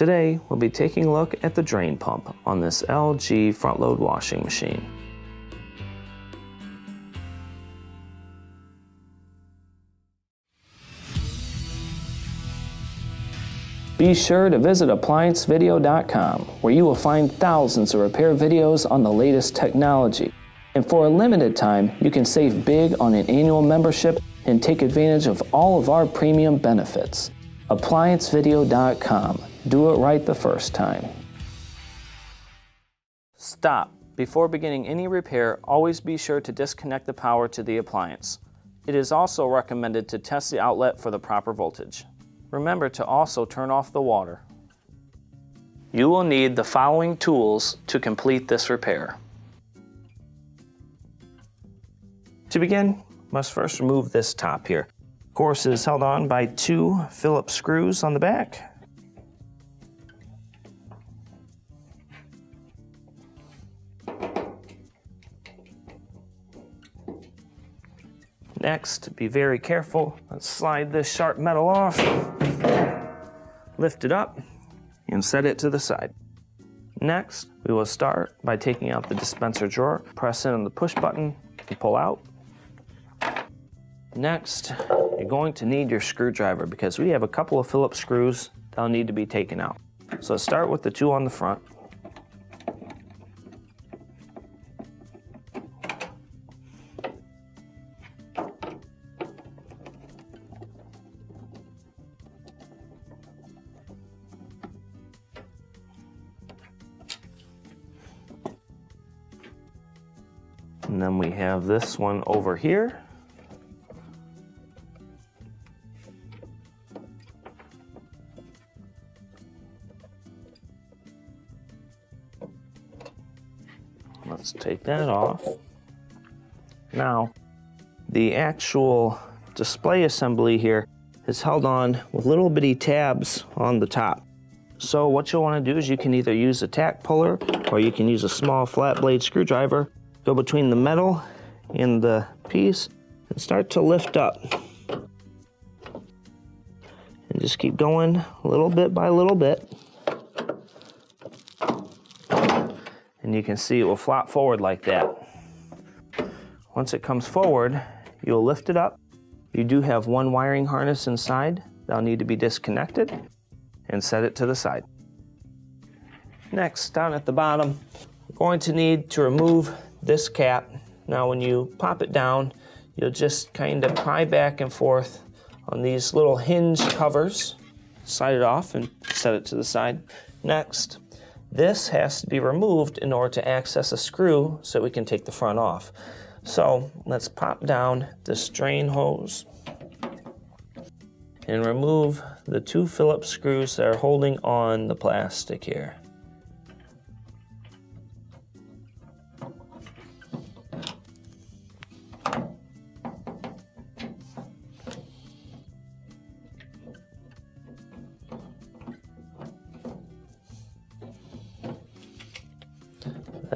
Today, we'll be taking a look at the drain pump on this LG front load washing machine. Be sure to visit appliancevideo.com where you will find thousands of repair videos on the latest technology. And for a limited time, you can save big on an annual membership and take advantage of all of our premium benefits. Appliancevideo.com. Do it right the first time. Stop. Before beginning any repair, always be sure to disconnect the power to the appliance. It is also recommended to test the outlet for the proper voltage. Remember to also turn off the water. You will need the following tools to complete this repair. To begin, must first remove this top here. Of course, it is held on by two Phillips screws on the back. Next, be very careful. Let's slide this sharp metal off, lift it up, and set it to the side. Next, we will start by taking out the dispenser drawer, press in on the push button, and pull out. Next, you're going to need your screwdriver because we have a couple of Phillips screws that'll need to be taken out. So start with the two on the front. And then we have this one over here. Let's take that off. Now, the actual display assembly here is held on with little bitty tabs on the top. So what you'll want to do is you can either use a tack puller or you can use a small flat blade screwdriver, go between the metal and the piece and start to lift up. And just keep going a little bit by little bit. and you can see it will flop forward like that. Once it comes forward, you'll lift it up. You do have one wiring harness inside that'll need to be disconnected and set it to the side. Next, down at the bottom, we're going to need to remove this cap. Now when you pop it down, you'll just kind of pry back and forth on these little hinge covers, slide it off and set it to the side. Next, this has to be removed in order to access a screw so we can take the front off. So let's pop down this drain hose and remove the two Phillips screws that are holding on the plastic here.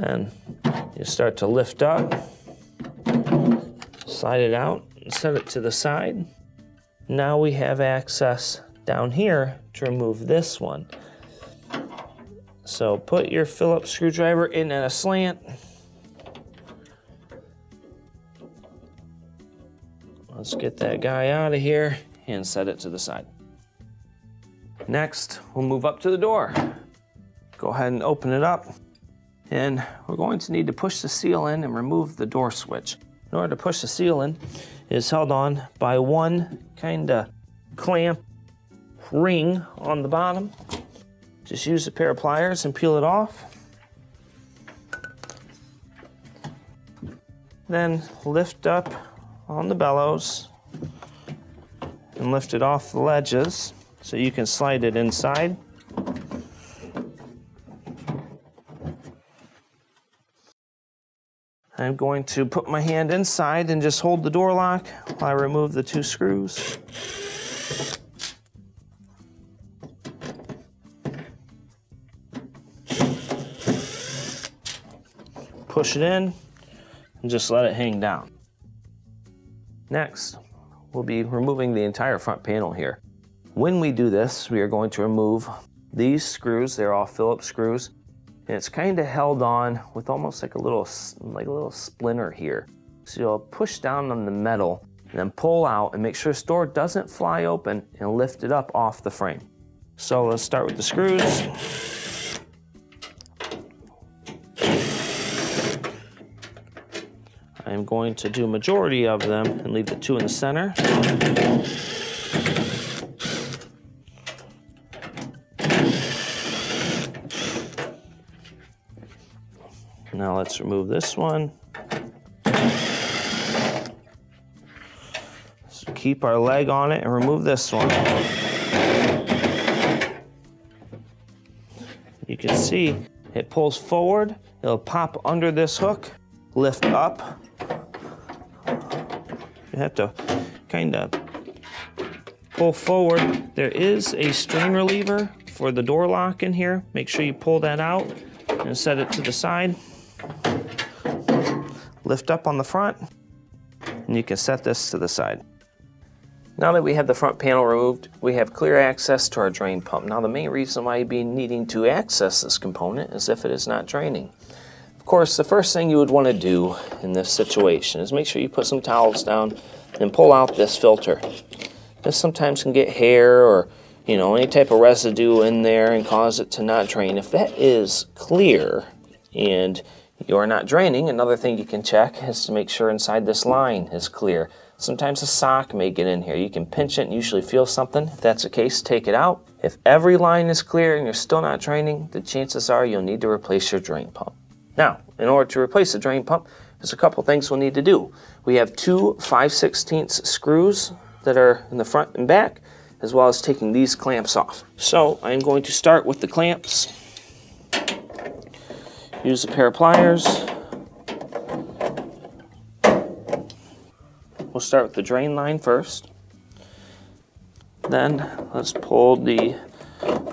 Then you start to lift up, slide it out, and set it to the side. Now we have access down here to remove this one. So put your Phillips screwdriver in at a slant. Let's get that guy out of here and set it to the side. Next, we'll move up to the door. Go ahead and open it up. And we're going to need to push the seal in and remove the door switch. In order to push the seal in, it is held on by one kind of clamp ring on the bottom. Just use a pair of pliers and peel it off. Then lift up on the bellows and lift it off the ledges so you can slide it inside. I'm going to put my hand inside and just hold the door lock while I remove the two screws. Push it in and just let it hang down. Next, we'll be removing the entire front panel here. When we do this, we are going to remove these screws, they're all Phillips screws, and it's kind of held on with almost like a little like a little splinter here. So you'll push down on the metal and then pull out and make sure this door doesn't fly open and lift it up off the frame. So let's start with the screws. I'm going to do majority of them and leave the two in the center. Now let's remove this one. So keep our leg on it and remove this one. You can see it pulls forward, it'll pop under this hook, lift up. You have to kind of pull forward. There is a strain reliever for the door lock in here. Make sure you pull that out and set it to the side. Lift up on the front, and you can set this to the side. Now that we have the front panel removed, we have clear access to our drain pump. Now the main reason why you'd be needing to access this component is if it is not draining. Of course, the first thing you would want to do in this situation is make sure you put some towels down and pull out this filter. This sometimes can get hair or you know any type of residue in there and cause it to not drain. If that is clear and you are not draining, another thing you can check is to make sure inside this line is clear. Sometimes a sock may get in here. You can pinch it and usually feel something. If that's the case, take it out. If every line is clear and you're still not draining, the chances are you'll need to replace your drain pump. Now, in order to replace the drain pump, there's a couple things we'll need to do. We have two 5 16 screws that are in the front and back, as well as taking these clamps off. So I'm going to start with the clamps. Use a pair of pliers. We'll start with the drain line first. Then let's pull the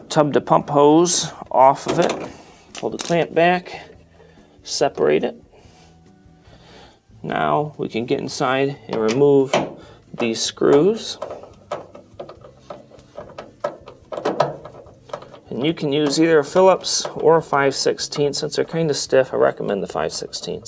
tub to pump hose off of it. Pull the clamp back, separate it. Now we can get inside and remove these screws. And you can use either a Phillips or a 5 16 Since they're kind of stiff, I recommend the 5 16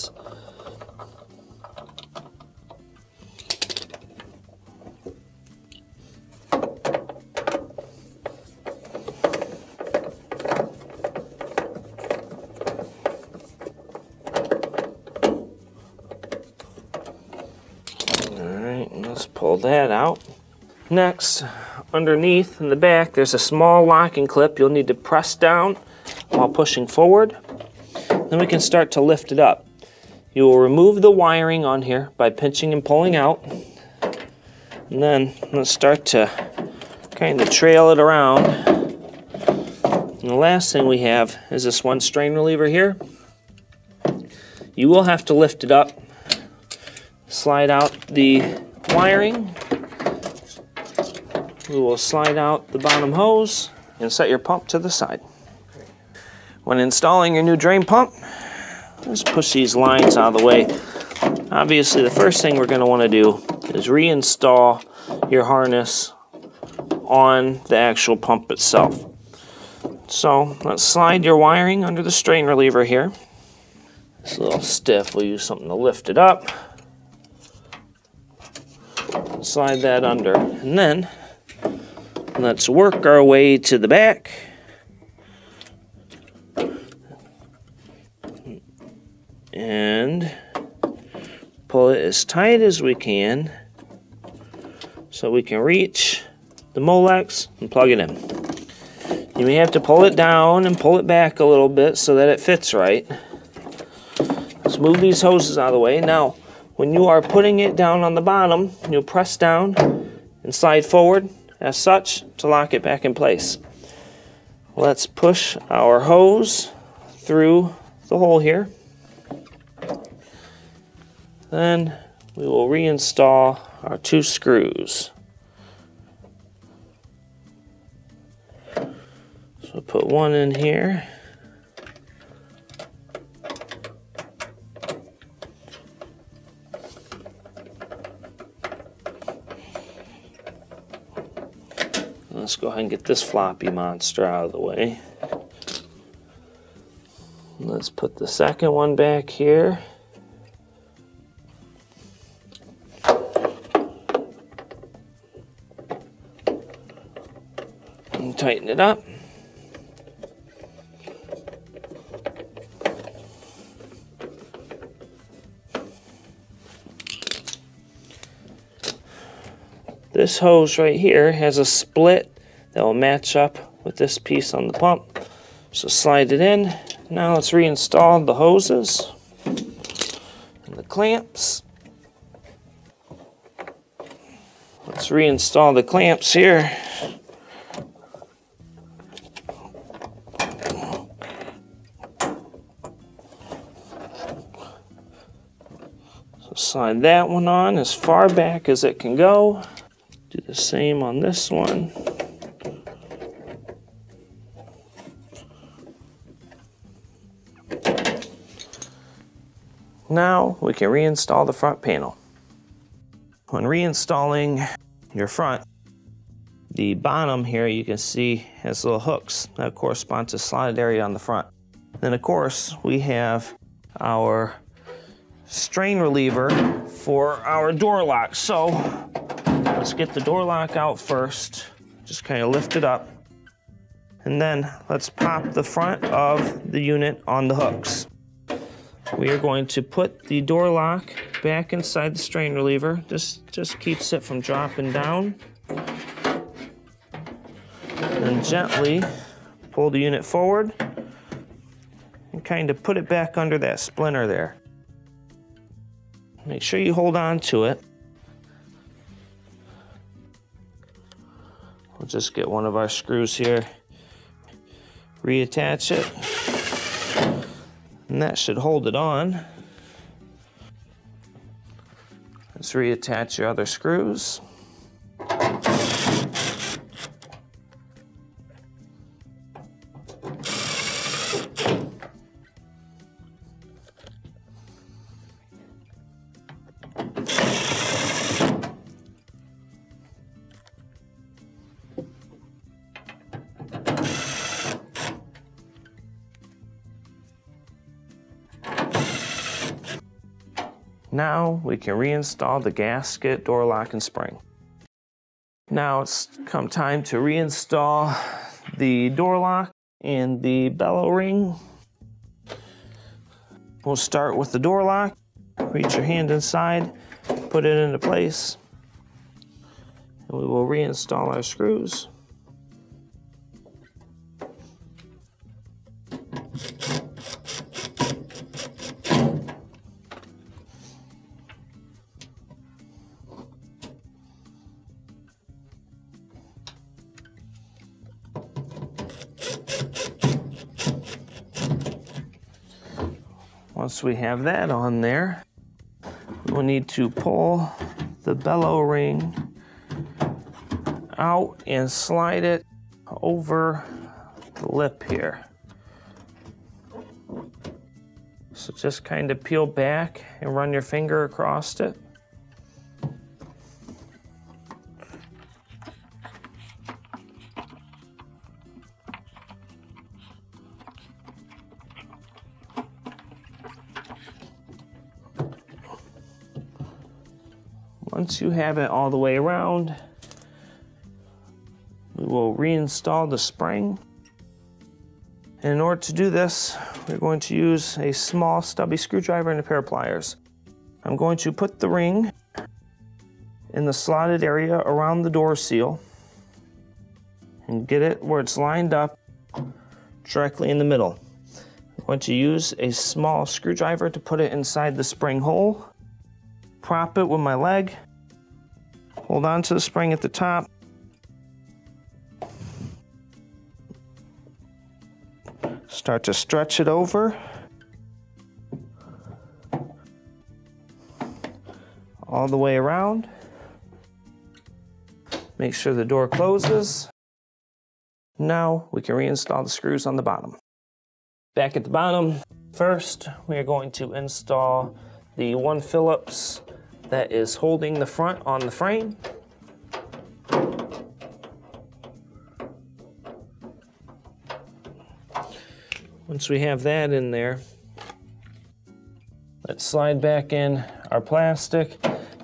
let's pull that out. Next, underneath in the back, there's a small locking clip you'll need to press down while pushing forward. Then we can start to lift it up. You will remove the wiring on here by pinching and pulling out. And then let's start to kind of trail it around. And the last thing we have is this one strain reliever here. You will have to lift it up, slide out the wiring. We will slide out the bottom hose and set your pump to the side. When installing your new drain pump, just push these lines out of the way. Obviously, the first thing we're going to want to do is reinstall your harness on the actual pump itself. So let's slide your wiring under the strain reliever here. It's a little stiff. We'll use something to lift it up slide that under. And then let's work our way to the back. And pull it as tight as we can so we can reach the Molex and plug it in. You may have to pull it down and pull it back a little bit so that it fits right. Let's move these hoses out of the way. Now, when you are putting it down on the bottom, you'll press down and slide forward as such to lock it back in place. Let's push our hose through the hole here. Then we will reinstall our two screws. So put one in here. Go ahead and get this floppy monster out of the way. Let's put the second one back here. And tighten it up. This hose right here has a split that will match up with this piece on the pump. So slide it in. Now let's reinstall the hoses and the clamps. Let's reinstall the clamps here. Slide that one on as far back as it can go. Do the same on this one. Now we can reinstall the front panel. When reinstalling your front, the bottom here you can see has little hooks that correspond to slotted area on the front. Then of course we have our strain reliever for our door lock. So Let's get the door lock out first. Just kind of lift it up. And then let's pop the front of the unit on the hooks. We are going to put the door lock back inside the strain reliever. This just keeps it from dropping down. And gently pull the unit forward and kind of put it back under that splinter there. Make sure you hold on to it. We'll just get one of our screws here, reattach it, and that should hold it on. Let's reattach your other screws. Now we can reinstall the gasket, door lock, and spring. Now it's come time to reinstall the door lock and the bellow ring. We'll start with the door lock. Reach your hand inside, put it into place, and we will reinstall our screws. We have that on there, we'll need to pull the bellow ring out and slide it over the lip here. So just kind of peel back and run your finger across it. You have it all the way around, we will reinstall the spring. And in order to do this, we're going to use a small stubby screwdriver and a pair of pliers. I'm going to put the ring in the slotted area around the door seal and get it where it's lined up directly in the middle. I'm going to use a small screwdriver to put it inside the spring hole prop it with my leg, hold on to the spring at the top, start to stretch it over. all the way around. Make sure the door closes. Now we can reinstall the screws on the bottom. Back at the bottom, first we are going to install the one Phillips that is holding the front on the frame. Once we have that in there, let's slide back in our plastic.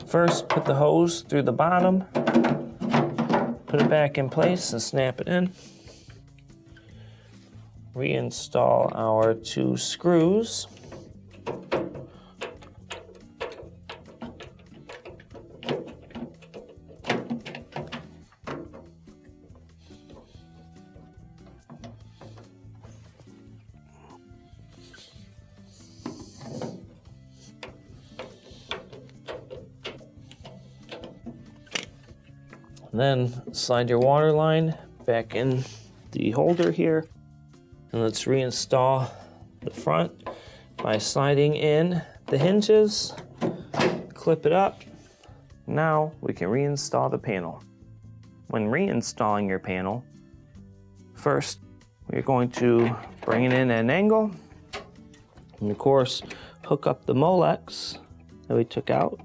First, put the hose through the bottom, put it back in place and snap it in. Reinstall our two screws. Then slide your water line back in the holder here. And let's reinstall the front by sliding in the hinges, clip it up. Now we can reinstall the panel. When reinstalling your panel, first we're going to bring it in at an angle and of course hook up the Molex that we took out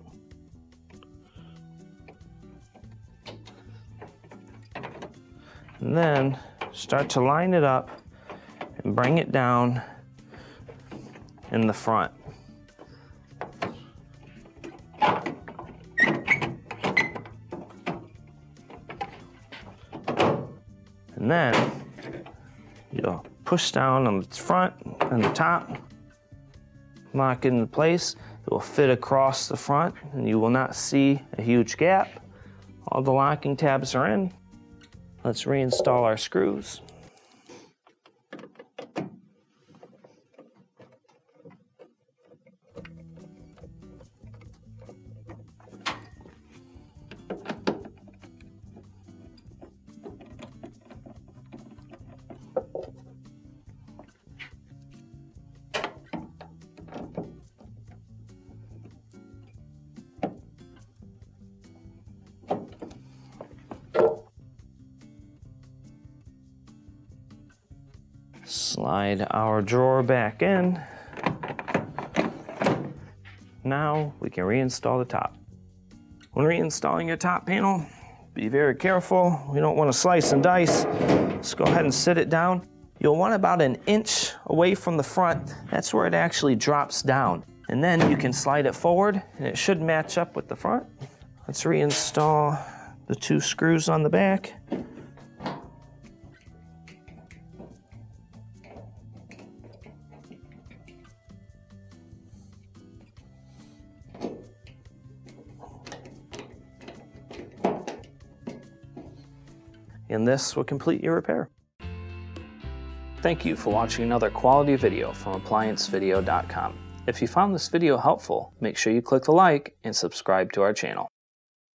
And then start to line it up and bring it down in the front. And then you'll push down on the front and the top, lock it into place. It will fit across the front and you will not see a huge gap. All the locking tabs are in. Let's reinstall our screws. Slide our drawer back in. Now we can reinstall the top. When reinstalling your top panel, be very careful. We don't want to slice and dice. Let's go ahead and sit it down. You'll want about an inch away from the front. That's where it actually drops down. And then you can slide it forward and it should match up with the front. Let's reinstall the two screws on the back. And this will complete your repair. Thank you for watching another quality video from ApplianceVideo.com. If you found this video helpful, make sure you click the like and subscribe to our channel.